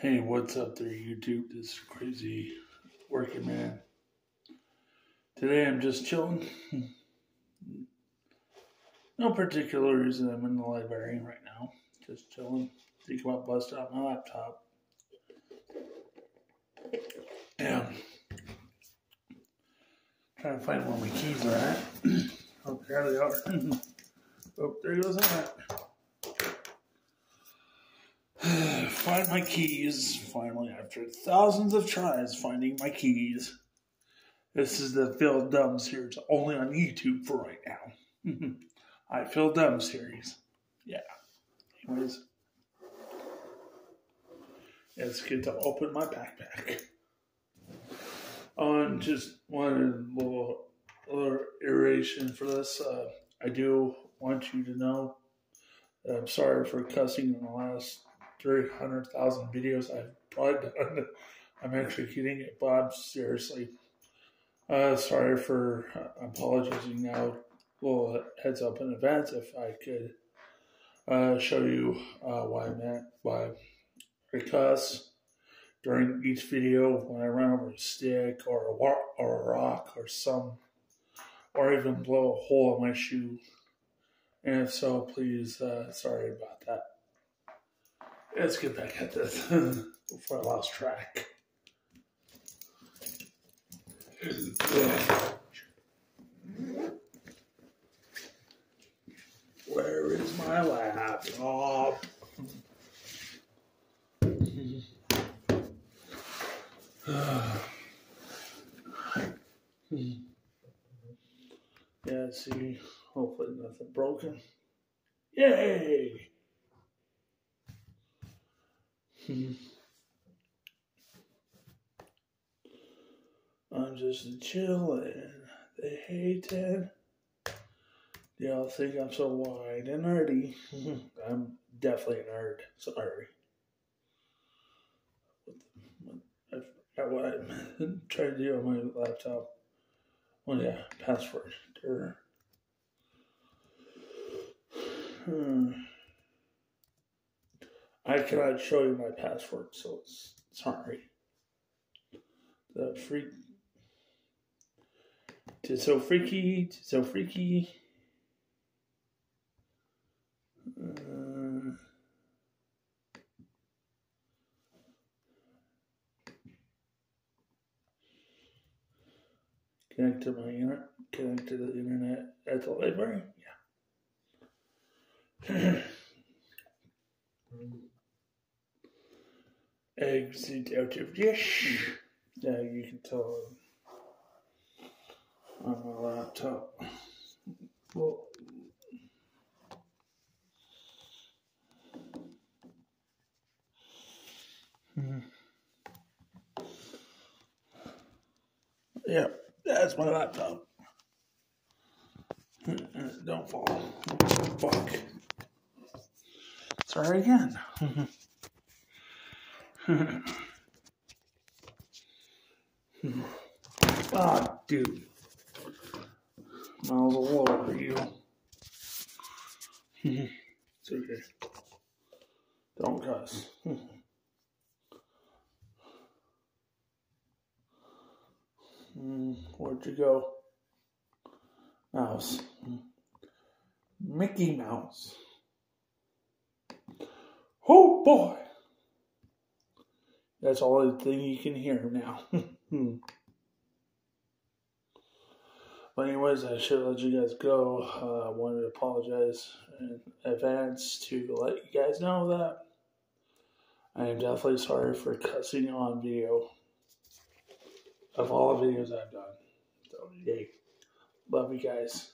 Hey, what's up there, YouTube? This crazy working man. Today I'm just chilling. no particular reason I'm in the library right now. Just chilling. Think about busting out my laptop. Yeah. Trying to find where my keys are at. oh, there they are. oh, there goes that. Find my keys. Finally, after thousands of tries finding my keys. This is the Phil Dumb series, only on YouTube for right now. I Phil Dumb series. Yeah. Anyways, let's get to open my backpack. On just one little, little iteration for this, uh, I do want you to know that I'm sorry for cussing in the last 300,000 videos I've probably done. I'm actually kidding it, Bob. Seriously. Uh, sorry for uh, apologizing now. Well, heads up in advance if I could uh, show you uh, why I meant by cuss during each video when I run over a stick or a, or a rock or some, or even blow a hole in my shoe. And if so, please, uh, sorry about that. Let's get back at this before I lost track. Where is my laptop? yeah, see, hopefully nothing broken. Yay! I'm just chilling. They hate it. Y'all think I'm so wide and nerdy. I'm definitely a nerd. Sorry. I forgot what I'm trying to do on my laptop. Oh yeah, password. Hmm. I cannot show you my password, so it's sorry. The freak. It's so freaky. So freaky. Uh, connect to my internet. Connect to the internet at the library. Yeah. exit out of dish. Now you can tell on my laptop. Well, hmm. Yeah, that's my laptop. Don't fall. Fuck. Sorry again. ah, dude. Miles water for you. it's okay. Don't cuss. Where'd you go? Mouse. Mickey Mouse. Oh boy. That's all the thing you can hear now. but anyways, I should let you guys go. Uh, I wanted to apologize in advance to let you guys know that I am definitely sorry for cussing on video of all the videos I've done. So, yay. Love you guys.